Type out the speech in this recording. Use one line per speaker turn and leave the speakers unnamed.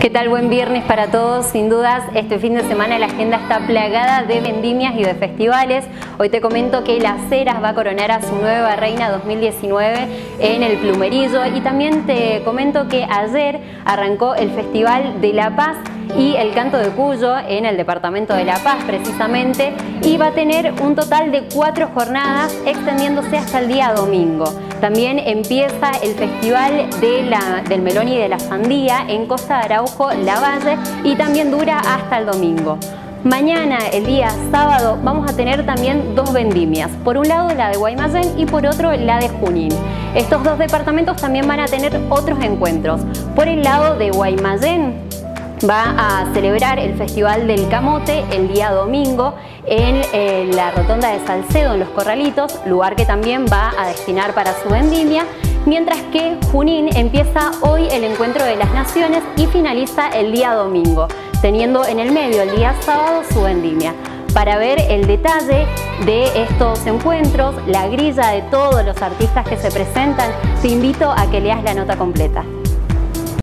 ¿Qué tal? Buen viernes para todos. Sin dudas, este fin de semana la agenda está plagada de vendimias y de festivales. Hoy te comento que Las Heras va a coronar a su nueva reina 2019 en el Plumerillo y también te comento que ayer arrancó el Festival de La Paz y el Canto de Cuyo en el departamento de La Paz precisamente y va a tener un total de cuatro jornadas extendiéndose hasta el día domingo. También empieza el Festival del Melón y de la Sandía en Costa de Araujo, La Valle y también dura hasta el domingo. Mañana, el día sábado, vamos a tener también dos vendimias. Por un lado la de Guaymallén y por otro la de Junín. Estos dos departamentos también van a tener otros encuentros. Por el lado de Guaymallén, va a celebrar el Festival del Camote el día domingo en eh, la Rotonda de Salcedo, en Los Corralitos, lugar que también va a destinar para su vendimia, mientras que Junín empieza hoy el Encuentro de las Naciones y finaliza el día domingo, teniendo en el medio el día sábado su vendimia. Para ver el detalle de estos encuentros, la grilla de todos los artistas que se presentan, te invito a que leas la nota completa.